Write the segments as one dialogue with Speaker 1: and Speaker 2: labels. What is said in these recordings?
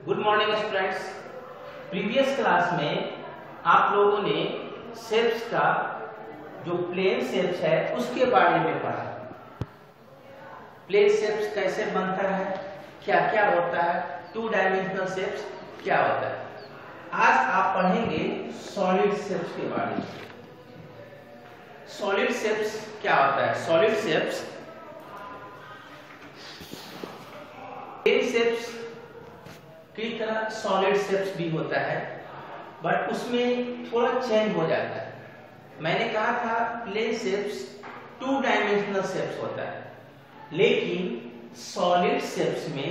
Speaker 1: Good morning students previous class में आप लोगों ने शेप्स का जो प्लेन शेप्स है, उसके बारे में पढ़ा। प्लेन शेप्स कैसे बनता है? क्या क्या होता है? टू डायमेंशनल शेप्स क्या होता है? आज आप पढ़ेंगे सॉलिड शेप्स के बारे में। सॉलिड शेप्स क्या होता है? सॉलिड शेप्स प्लेन की तरह सॉलिड शेप्स भी होता है बट उसमें थोड़ा चेंज हो जाता है। मैंने कहा था plane shapes two dimensional shapes होता है, लेकिन सॉलिड शेप्स में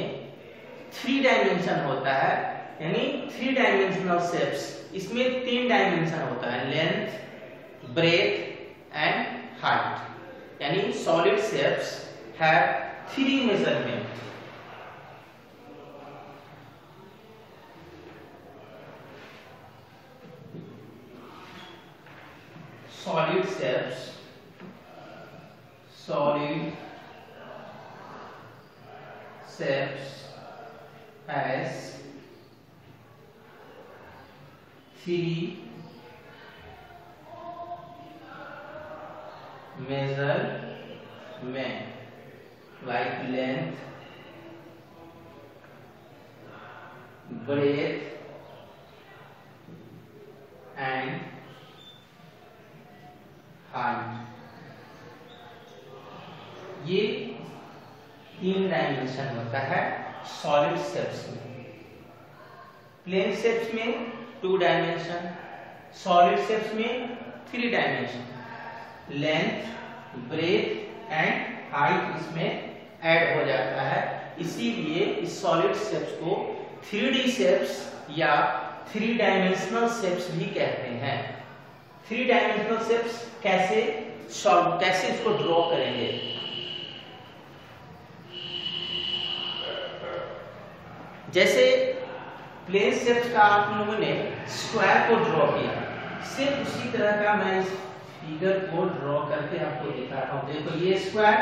Speaker 1: थ्री डायमेंशन होता है, यानी थ्री डायमेंशनल शेप्स इसमें तीन डायमेंशन होता है लेंथ ब्रेथ एंड हाइट यानी solid shapes have three measurement solid shapes solid shapes as three measurement like length breadth height ये तीन डायमेंशन होता है सॉलिड शेप्स में। प्लेन शेप्स में टू डायमेंशन सॉलिड शेप्स में three dimension length breadth and height इसमें add हो जाता है। इसीलिए इस सॉलिड शेप्स को थ्री डी शेप्स या थ्री डायमेंशनल शेप्स भी कहते हैं। थ्री डायमेंशनल शेप्स कैसे सॉल्व कैसे इसको ड्रॉ करेंगे? जैसे प्लेन शेप्स का आप लोगों ने स्क्वायर को ड्रॉ किया, सिर्फ़ उसी तरह का मैं इस फिगर को ड्रॉ करके आपको दिखा रहा हूँ। देखो ये स्क्वायर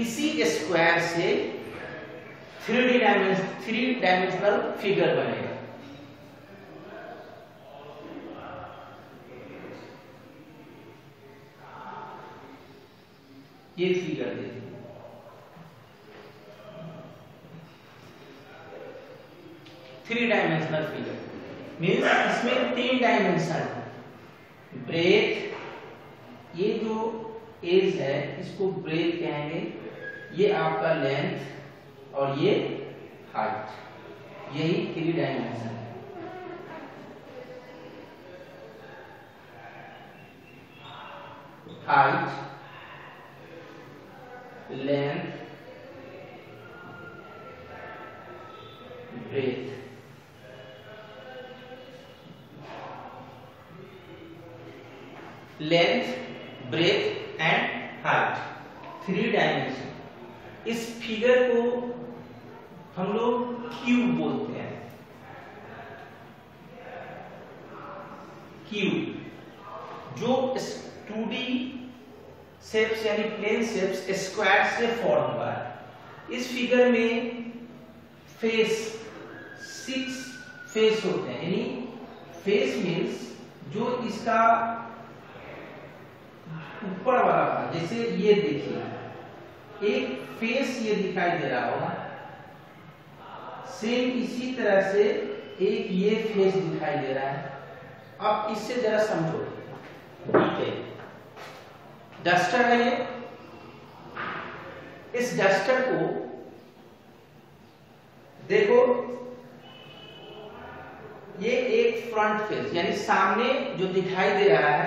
Speaker 1: इसी स्क्वायर से three dimension three dimensional figure बनेगा। ये फिगर देखिए थ्री डायमेंशनल फिगर मीन्स इसमें तीन डायमेंशन ब्रेथ ये जो एज है, इसको ब्रेथ कहेंगे। ये आपका लेंथ और ये हाइट यही थ्री डायमेंशन है। Height length, breadth. Length breadth and height three dimension इस फिगर को हम लोग क्यूब बोलते हैं। क्यूब जो टू डी शेप्स यानी प्लेन शेप्स स्क्वायर से फॉर्म हुआ है। इस फिगर में फेस सिक्स फेस होते हैं। यानी फेस मीन्स जो इसका ऊपर वाला था, जैसे ये देखिए। एक फेस ये दिखाई दे रहा होगा। सेम इसी तरह से एक ये फेस दिखाई दे रहा है। अब इससे जरा समझो। डस्टर है ये। इस डस्टर को देखो, ये एक फ्रंट फेस यानी सामने जो दिखाई दे रहा है,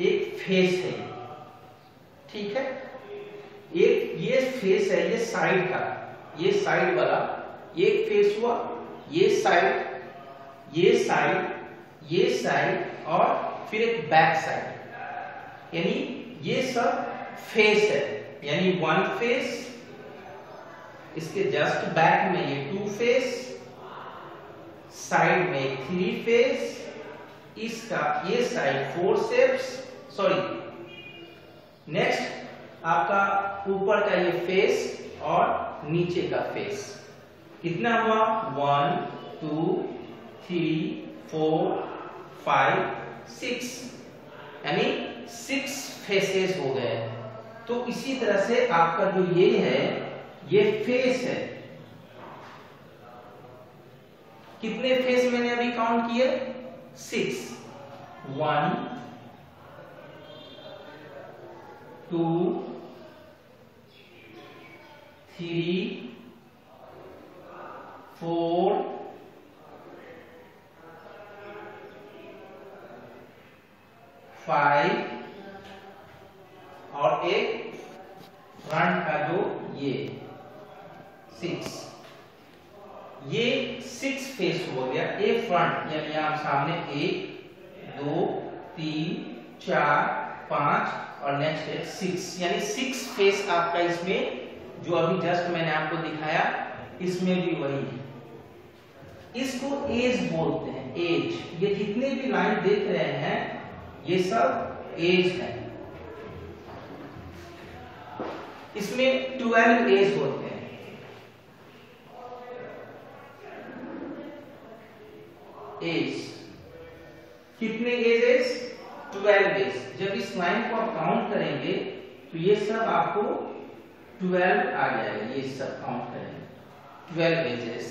Speaker 1: एक फेस है ठीक है? एक ये फेस है, ये साइड का। ये साइड वाला एक फेस हुआ, ये साइड ये साइड ये साइड और फिर एक बैक साइड यानी ये सब फेस है। यानी वन फेस इसके जस्ट बैक में ये टू फेस साइड में थ्री फेस इसका ये side four shapes sorry next आपका ऊपर का ये फेस और नीचे का फेस कितना हुआ? One two three four five six यानी सिक्स फेसेस हो गए। तो इसी तरह से आपका जो ये है, ये फेस है। कितने फेस मैंने अभी काउंट किए? Six one two three four five और एक फ्रंट का जो ये सिक्स ये सिक्स फेस हो गया ए फ्रंट यानी आप सामने एक दो, तीन, चार, पाँच और नेक्स्ट है सिक्स यानी सिक्स फेस आपका इसमें, जो अभी जस्ट मैंने आपको दिखाया, इसमें भी वही है। इसको एज बोलते हैं एज ये जितने भी लाइन देख रहे हैं ये सब एज है। इसमें ट्वेल्व एज होते हैं। एज। कितने एजेस ट्वेल्व एज। जब इस लाइन को आप काउंट करेंगे तो ये सब आपको ट्वेल्व आ जाएगा। ये सब काउंट करेंगे। ट्वेल्व एजेस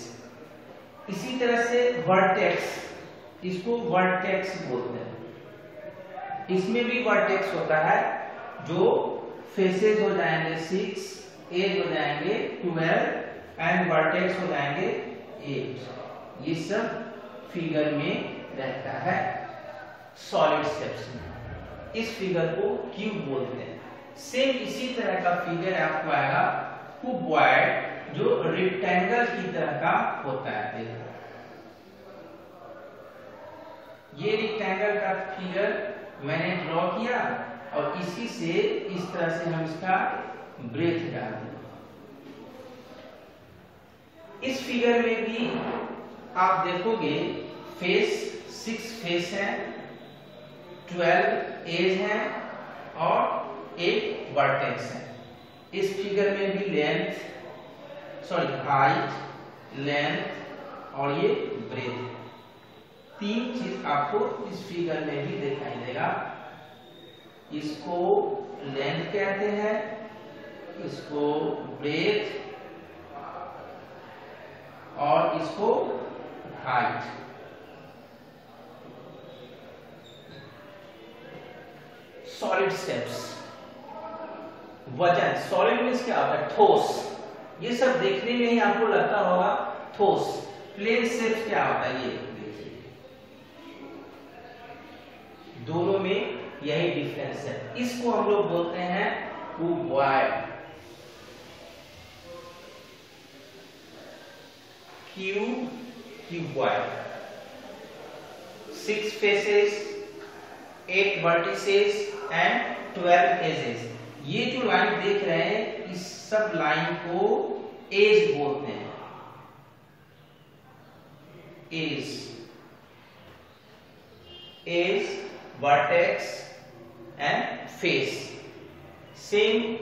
Speaker 1: इसी। तरह से वर्टेक्स इसको वर्टेक्स बोलते हैं। इसमें भी वर्टेक्स होता है, जो फेसेस हो जाएँगे सिक्स एज हो जाएँगे ट्वेल्व एंड वर्टेक्स हो जाएँगे एट ये सब फिगर में रहता है सॉलिड स्टेप्स में. इस फिगर को क्यूब बोलते हैं. सेम इसी तरह का फिगर आपको आएगा कुबॉइड जो रेक्टेंगल की तरह का होता है, देखो. ये रेक्टेंगल का फिगर मैंने ड्रॉ किया और इसी से इस तरह से हम इसका ब्रेथ डाल दें। इस फिगर में भी आप देखोगे फेस सिक्स फेस है ट्वेल्व एज है और एक वर्टेक्स है। इस फिगर में भी लेंथ सॉरी हाइट लेंथ और ये ब्रेथ तीन चीज़ आपको इस फिगर में भी दिखाई देगा। इसको लेंथ कहते हैं, इसको ब्रेथ और इसको हाइट सॉलिड स्टेप्स वज़न सॉलिड मीन्स क्या होता है? ठोस। ये सब देखने में ही आपको लगता होगा, ठोस। प्लेन शेप क्या होता है ये? दोनों में यही डिफरेंस है। इसको हम लोग बोलते हैं cuboid Q cuboid six faces eight vertices and twelve edges ये जो लाइन देख रहे हैं, इस सब लाइन को एज बोलते हैं। Edge edge vertex and face same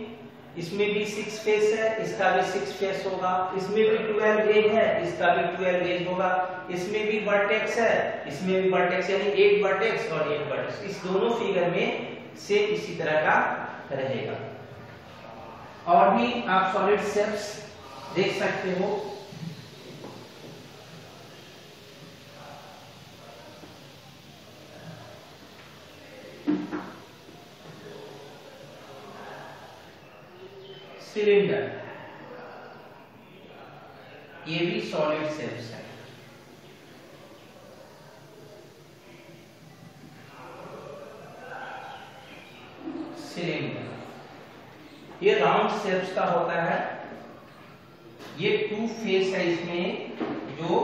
Speaker 1: इसमें भी सिक्स फेस है, इसका भी सिक्स फेस होगा। इसमें भी ट्वेल्व एज है, इसका भी ट्वेल्व एज होगा। इसमें भी वर्टेक्स है, इसमें भी वर्टेक्स यानी एट वर्टेक्स और एट वर्टेक्स इस दोनों फिगर में सेम इसी तरह का रहेगा। और भी आप सॉलिड शेप्स देख सकते हो। सिलेंडर ये भी सॉलिड शेप्स है। सिलेंडर ये राउंड शेप्स का होता है। ये टू फेस है इसमें, जो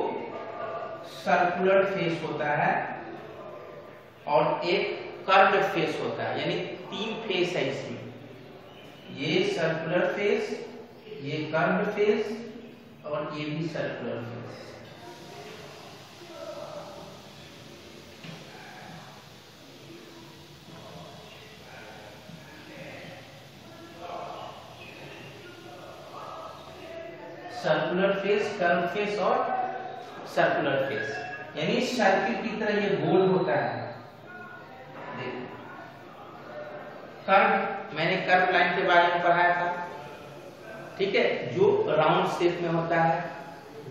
Speaker 1: सर्कुलर फेस होता है और एक कर्व फेस होता है। यानी तीन फेस है इसमें। ये सर्कुलर फेस ये कर्व फेस और ये भी circular face circular face curve face और सर्कुलर फेस यानी सर्किल की तरह ये गोल होता है। कर्व मैंने कर्व लाइन के बारे में पढ़ाया था। ठीक है? जो राउंड शेप में होता है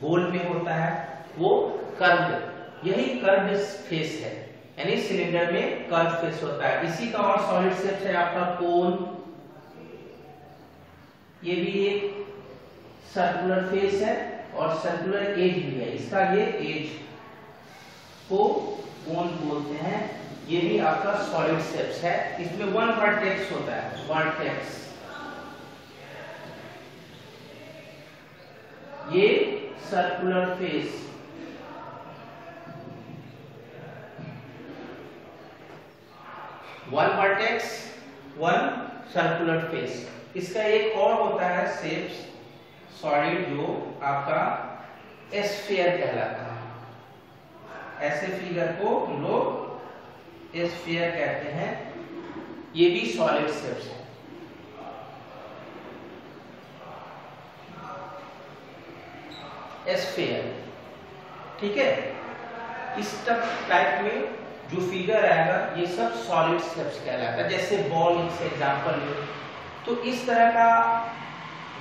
Speaker 1: गोल में होता है, वो कर्व यही कर्व फेस है। यानी सिलेंडर में कर्व फेस होता है। इसी का और सॉलिड शेप है आपका कोन ये भी एक सर्कुलर फेस है और सर्कुलर एज भी है। इसका ये एज को कोन बोलते हैं। ये भी आपका सॉलिड शेप्स है। इसमें वन वर्टेक्स होता है वर्टेक्स ये circular face one vertex one circular face इसका एक और होता है शेप्स सॉलिड जो आपका एस्फेयर कहलाता है। ऐसे फिगर को लोग स्फीयर कहते हैं, ये भी सॉलिड शेप्स है। स्फीयर ठीक है? इस टाइप में जो फिगर आएगा, ये सब सॉलिड शेप्स कहलाता है जैसे बॉल से एग्जांपल लो तो इस तरह का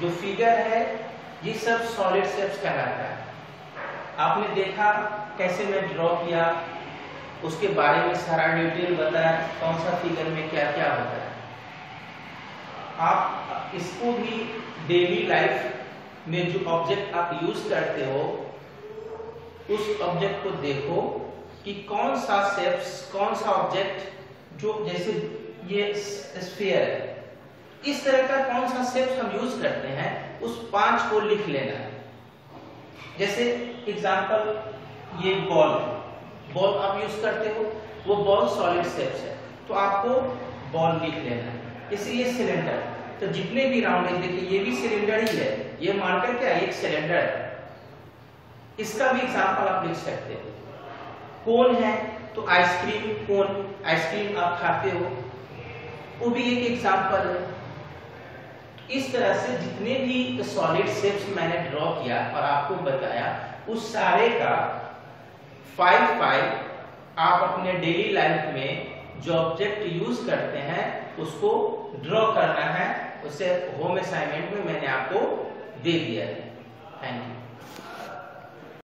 Speaker 1: जो फिगर है, ये सब सॉलिड शेप्स कहलाता है। आपने देखा कैसे मैं ड्रॉ किया? उसके बारे में सारा डिटेल बताया कौन सा फिगर में क्या क्या होता है। आप इसको भी डेली लाइफ में जो ऑब्जेक्ट आप यूज़ करते हो, उस ऑब्जेक्ट को देखो कि कौन सा शेप्स कौन सा ऑब्जेक्ट जो जैसे ये स्फीयर है। इस तरह का कौन सा शेप्स हम यूज़ करते हैं, उस पाँच को लिख लेना। है जैसे एग्जांपल ये बॉल है। बॉल आप यूज़ करते हो, वो बॉल सॉलिड शेप्स है। तो आपको बॉल लिख लेना है। इसलिए सिलेंडर तो जितने भी राउंड है, देखिए, ये भी सिलेंडर ही है। ये मार्कर क्या है? एक सिलेंडर है। इसका भी एग्जांपल आप लिख सकते हो। कोन है तो आइसक्रीम कोन। आइसक्रीम आप खाते हो। वो भी एक एग्जांपल है। इस तरह से जितने भी सॉलिड शेप्स मैंने ड्रॉ किया और आपको बताया, उस सारे का फाइव फाइव आप अपने डेली लाइफ में जो ऑब्जेक्ट यूज़ करते हैं, उसको ड्रॉ करना है, उसे होम असाइनमेंट में मैंने आपको दे दिया है। Thank you